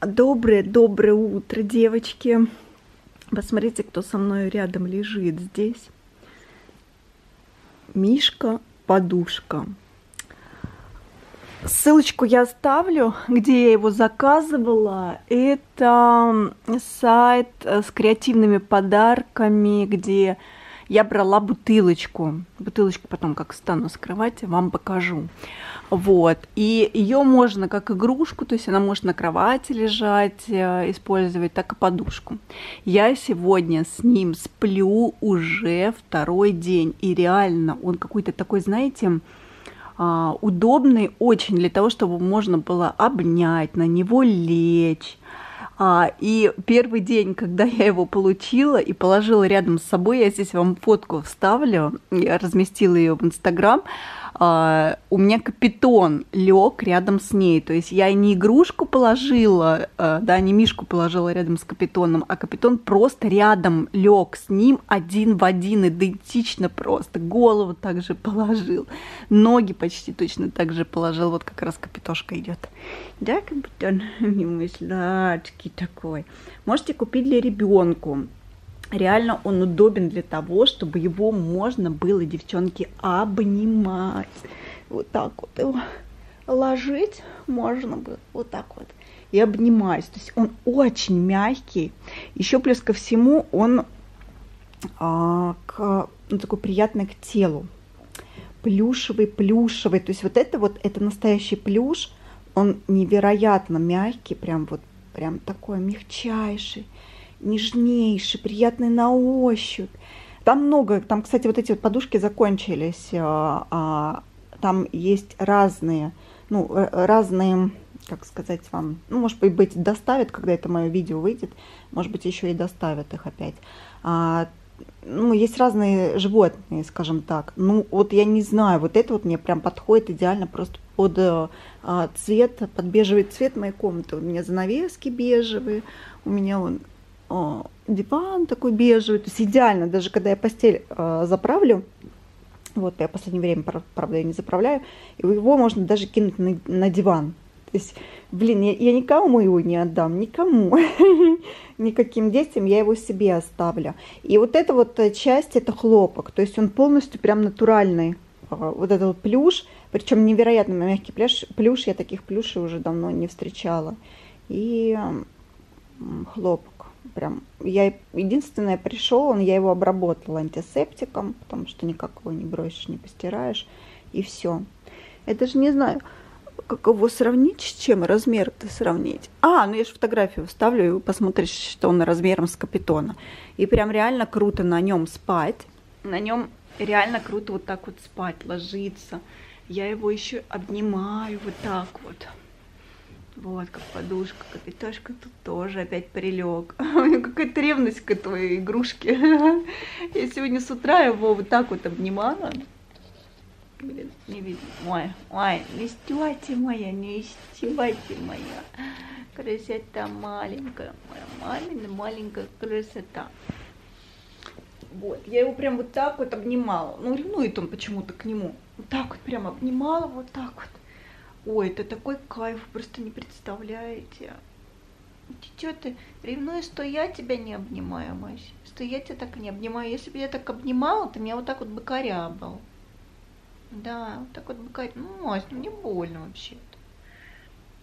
Доброе-доброе утро, девочки. Посмотрите, кто со мной рядом лежит здесь. Мишка Подушка. Ссылочку я оставлю, где я его заказывала. Это сайт с креативными подарками, где я брала бутылочку. Бутылочку потом, как стану скрывать, вам покажу. Вот. И ее можно как игрушку, то есть она может на кровати лежать, э, использовать, так и подушку. Я сегодня с ним сплю уже второй день. И реально он какой-то такой, знаете, а, удобный очень для того, чтобы можно было обнять, на него лечь. А, и первый день, когда я его получила и положила рядом с собой, я здесь вам фотку вставлю, я разместила ее в Инстаграм, у меня капитон лег рядом с ней. То есть я не игрушку положила, а, да, не мишку положила рядом с капитоном, а капитон просто рядом лег с ним один в один, идентично просто. Голову также положил, ноги почти точно так же положил. Вот как раз капитошка идет. Да, капитон, мой сладкий такой. Можете купить для ребенку реально он удобен для того, чтобы его можно было, девчонки, обнимать. Вот так вот его ложить можно было, вот так вот, и обнимать. То есть он очень мягкий. Еще плюс ко всему он а, к, ну, такой приятный к телу. Плюшевый, плюшевый. То есть вот это вот, это настоящий плюш. Он невероятно мягкий, прям вот, прям такой мягчайший нежнейший, приятный на ощупь. Там много, там, кстати, вот эти вот подушки закончились, а, а, там есть разные, ну, разные, как сказать вам, ну, может быть, доставят, когда это мое видео выйдет, может быть, еще и доставят их опять. А, ну, есть разные животные, скажем так. Ну, вот я не знаю, вот это вот мне прям подходит идеально просто под а, цвет, под бежевый цвет моей комнаты. У меня занавески бежевые, у меня он э, диван такой бежевый, то есть идеально, даже когда я постель э, заправлю, вот я в последнее время, правда, я не заправляю, его можно даже кинуть на, на диван. То есть, блин, я, я никому его не отдам, никому, никаким детям, я его себе оставлю. И вот эта вот э, часть, это хлопок, то есть он полностью прям натуральный, э, вот этот вот плюш, причем невероятно мягкий плюш, плюш, я таких плюшей уже давно не встречала. И хлопок прям, я единственное пришел, он, я его обработала антисептиком, потому что никак его не бросишь, не постираешь, и все. Я даже не знаю, как его сравнить, с чем размер-то сравнить. А, ну я же фотографию вставлю, и вы посмотрите, что он размером с капитона. И прям реально круто на нем спать. На нем реально круто вот так вот спать, ложиться. Я его еще обнимаю вот так вот. Вот, как подушка, капитошка тут тоже опять прилег. У меня какая-то ревность к этой игрушке. Я сегодня с утра его вот так вот обнимала. Блин, не видно. Ой, ой, не издевайте моя, не издевайте моя. Красота маленькая, моя маленькая, маленькая красота. Вот, я его прям вот так вот обнимала. Ну, ревнует он почему-то к нему. Вот так вот прям обнимала, вот так вот. Ой, это такой кайф, просто не представляете. Че ты ревнуешь, что я тебя не обнимаю, Мась? Что я тебя так не обнимаю? Если бы я так обнимала, ты меня вот так вот бы корябал. Да, вот так вот бы корябал. Ну, Мась, ну мне больно вообще-то.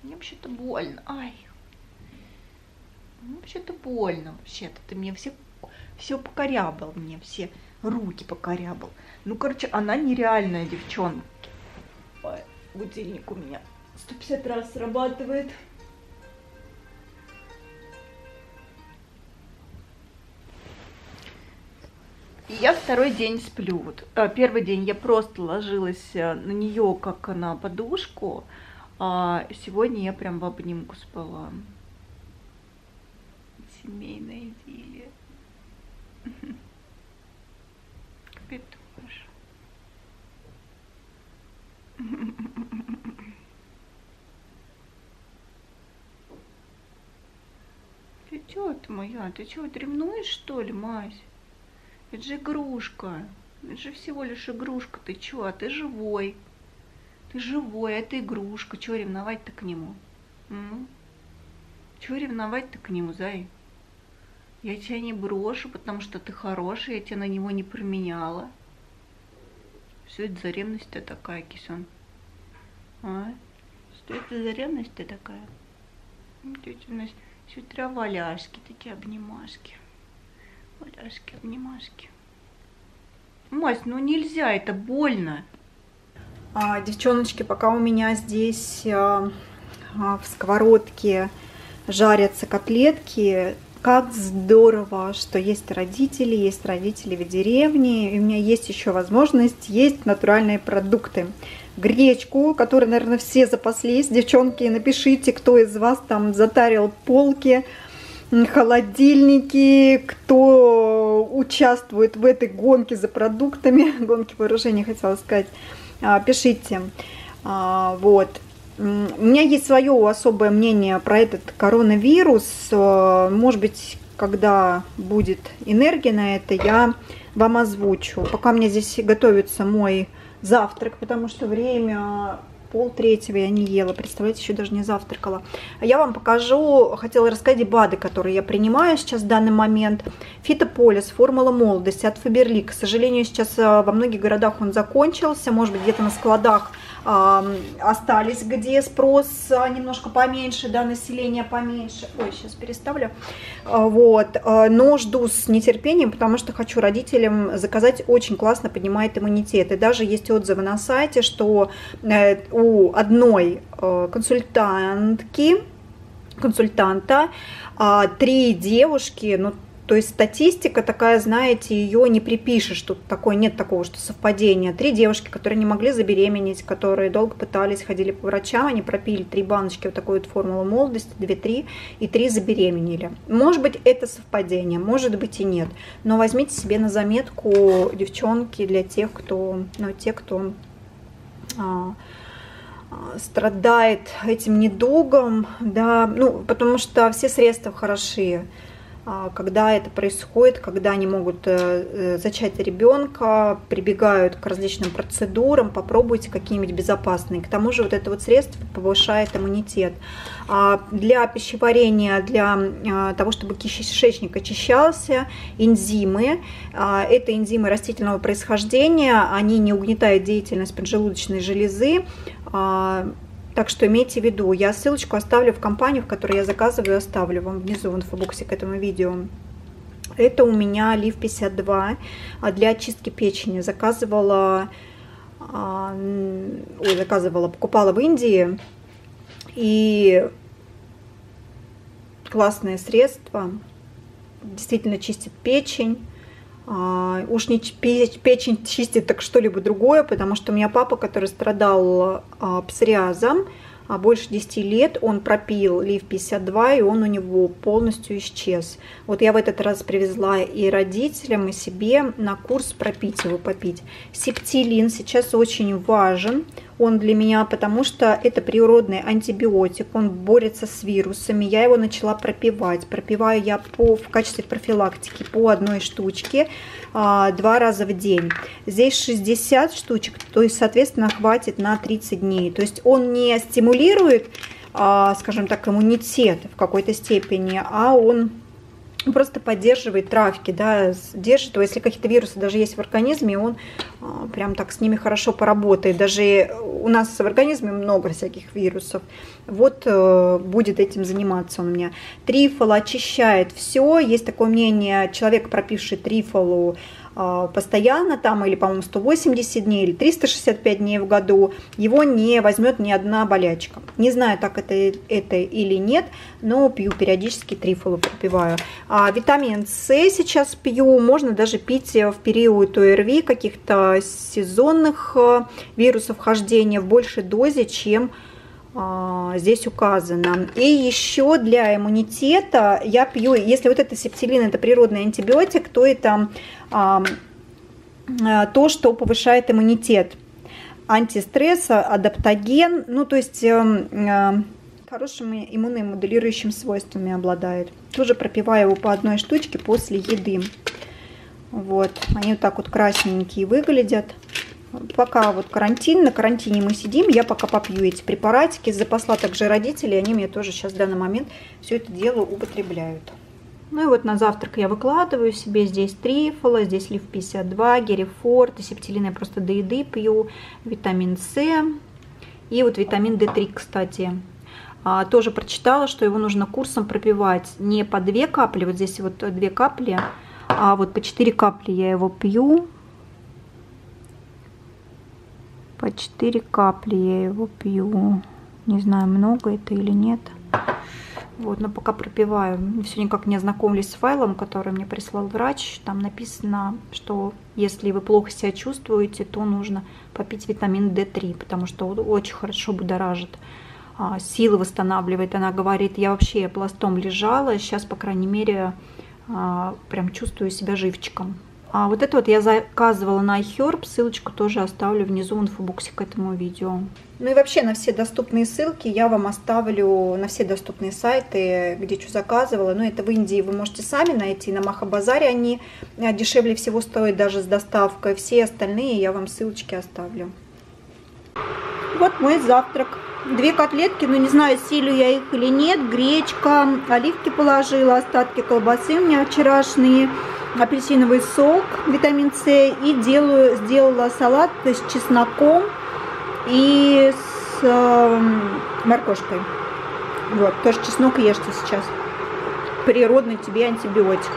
Мне вообще-то больно. Ай. Ну, вообще-то больно вообще-то. Ты мне все, все покорябал мне, все руки покорябал. Ну, короче, она нереальная девчонка. Будильник у меня 150 раз срабатывает. И я второй день сплю. Вот, э, первый день я просто ложилась э, на нее как на подушку, а сегодня я прям в обнимку спала. Семейная идиллия. Ты чё ты моя? Ты чё, ревнуешь что ли, Мась? Это же игрушка. Это же всего лишь игрушка. Ты чё? А ты живой. Ты живой, а это игрушка. Чё ревновать-то к нему? М? Чего ревновать-то к нему, Зай? Я тебя не брошу, потому что ты хороший, я тебя на него не променяла. Что это за ревность-то такая, Кисон? А? Что это за ревность-то такая? Тетя у нас с утра валяшки, такие обнимашки. Валяшки, обнимашки. Мась, ну нельзя, это больно. А, девчоночки, пока у меня здесь а, а, в сковородке жарятся котлетки, как здорово, что есть родители, есть родители в деревне, и у меня есть еще возможность есть натуральные продукты гречку, которой, наверное, все запаслись. Девчонки, напишите, кто из вас там затарил полки, холодильники, кто участвует в этой гонке за продуктами, гонке вооружения, хотела сказать, а, пишите. А, вот. У меня есть свое особое мнение про этот коронавирус. А, может быть, когда будет энергия на это, я вам озвучу. Пока мне здесь готовится мой завтрак, потому что время пол третьего я не ела, представляете, еще даже не завтракала. Я вам покажу, хотела рассказать БАДы, которые я принимаю сейчас в данный момент. Фитополис, формула молодости от Фаберли. К сожалению, сейчас э, во многих городах он закончился, может быть, где-то на складах остались, где спрос а, немножко поменьше, да, население поменьше. Ой, сейчас переставлю. А, вот, а, но жду с нетерпением, потому что хочу родителям заказать, очень классно поднимает иммунитет. И даже есть отзывы на сайте, что э, у одной э, консультантки, консультанта, три девушки, ну, то есть статистика такая, знаете, ее не припишешь, тут такой, нет такого, что совпадения. Три девушки, которые не могли забеременеть, которые долго пытались, ходили по врачам, они пропили три баночки вот такой вот формулы молодости, две-три, и три забеременели. Может быть, это совпадение, может быть и нет. Но возьмите себе на заметку, девчонки, для тех, кто, ну, те, кто а, а страдает этим недугом, да, ну, потому что все средства хороши. А, когда это происходит, когда они могут э, э, зачать ребенка, прибегают к различным процедурам, попробуйте какие-нибудь безопасные. К тому же вот это вот средство повышает иммунитет. А, для пищеварения, для а, того, чтобы кишечник очищался, энзимы, это энзимы растительного происхождения, они не угнетают деятельность поджелудочной железы, так что имейте в виду, я ссылочку оставлю в компанию, в которой я заказываю, оставлю вам внизу в инфобоксе к этому видео. Это у меня Лив 52 а, для очистки печени. Заказывала, а, ой, заказывала, покупала в Индии. И классное средство. Действительно чистит печень уж не печень чистит, так что-либо другое, потому что у меня папа, который страдал а, псориазом, а больше 10 лет он пропил Лив 52, и он у него полностью исчез. Вот я в этот раз привезла и родителям, и себе на курс пропить его, попить. Септилин сейчас очень важен, он для меня, потому что это природный антибиотик, он борется с вирусами. Я его начала пропивать. Пропиваю я по, в качестве профилактики по одной штучке а, два раза в день. Здесь 60 штучек, то есть, соответственно, хватит на 30 дней. То есть он не стимулирует, а, скажем так, иммунитет в какой-то степени, а он просто поддерживает травки, да, держит его, если какие-то вирусы даже есть в организме, он прям так с ними хорошо поработает. Даже у нас в организме много всяких вирусов. Вот э, будет этим заниматься у меня. Трифол очищает все. Есть такое мнение, человек, пропивший трифолу, а, постоянно там, или, по-моему, 180 дней, или 365 дней в году, его не возьмет ни одна болячка. Не знаю, так это, это или нет, но пью периодически трифолу пропиваю. А витамин С сейчас пью, можно даже пить в период ОРВИ каких-то сезонных э, вирусов хождения в большей дозе, чем а, здесь указано. И еще для иммунитета я пью, если вот это септилин, это природный антибиотик, то это а, а, то, что повышает иммунитет. Антистресс, адаптоген, ну то есть э, хорошими иммуномодулирующими свойствами обладает. Тоже пропиваю его по одной штучке после еды. Вот, они вот так вот красненькие выглядят. пока вот карантин, на карантине мы сидим, я пока попью эти препаратики. Запасла также родители, они мне тоже сейчас в данный момент все это дело употребляют. Ну и вот на завтрак я выкладываю себе здесь трифола, здесь лив 52, герифорт, септилин я просто до еды пью, витамин С и вот витамин D3, кстати. А, тоже прочитала, что его нужно курсом пропивать не по 2 капли, вот здесь вот 2 капли, а вот по 4 капли я его пью. По 4 капли я его пью. Не знаю, много это или нет. Вот, но пока пропиваю. Все никак не ознакомились с файлом, который мне прислал врач. Там написано, что если вы плохо себя чувствуете, то нужно попить витамин D3, потому что очень хорошо будоражит. А, силы восстанавливает. Она говорит, я вообще пластом лежала, сейчас, по крайней мере, прям чувствую себя живчиком. А вот это вот я заказывала на iHerb, ссылочку тоже оставлю внизу в инфобоксе к этому видео. Ну и вообще на все доступные ссылки я вам оставлю, на все доступные сайты, где что заказывала. Но это в Индии вы можете сами найти, на Махабазаре они э, дешевле всего стоят даже с доставкой. Все остальные я вам ссылочки оставлю. Вот мой завтрак. Две котлетки, ну не знаю, силю я их или нет. Гречка, оливки положила, остатки колбасы у меня вчерашние апельсиновый сок, витамин С и делаю, сделала салат с чесноком и с э, моркошкой. Вот, тоже чеснок ешьте сейчас. Природный тебе антибиотик.